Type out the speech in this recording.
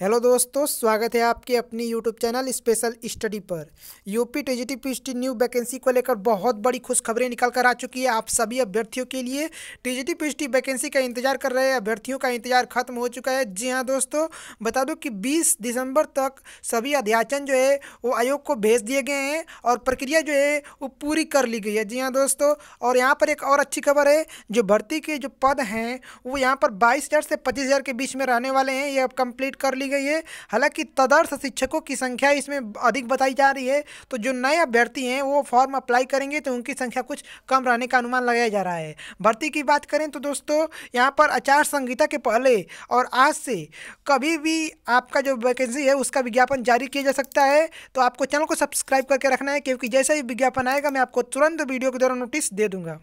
Hello दोस्तों, स्वागत है आपके अपनी यूट्यूब चैनल स्पेशल स्टडी पर। UP T P new vacancy को लेकर बहुत बड़ी खुशखबरें निकल कर आ चुकी है। आप सभी अभ्यर्थियों के लिए टी पी वैकेंसी का इंतज़ार कर रहे हैं। अभ्यर्थियों का इंतज़ार खत्म हो चुका है। जी हाँ दोस्तों, बता दूँ कि 20 दिसंबर तक सभी अध्याचन जो है, वो आयोग को भेज दिए गए हैं और प्रक्रिया जो है, वो पूरी कर ली गई है। जी हाँ दोस्तों, और यहाँ पर एक और अच्छी खबर है, जो भर्ती के जो पद हैं, वो यहाँ पर बाईस से पच्चीस के बीच में रहने वाले हैं। ये अब कंप्लीट कर ली गई है। हालाँकि तदर्थ शिक्षकों की संख्या इसमें अधिक बताई जा रही है। तो जो नए अभ्यर्थी हैं, वो फॉर्म अप्लाई करेंगे तो उनकी संख्या कुछ कम रहने का अनुमान लगाया जा रहा है। भर्ती की बात करें तो दोस्तों, यहाँ पर आचार संहिता के पहले और आज से कभी भी आपका जो वैकेंसी है, उसका विज्ञापन जारी किया जा सकता है। तो आपको चैनल को सब्सक्राइब करके रखना है, क्योंकि जैसे ही विज्ञापन आएगा, मैं आपको तुरंत वीडियो के द्वारा नोटिस दे दूँगा।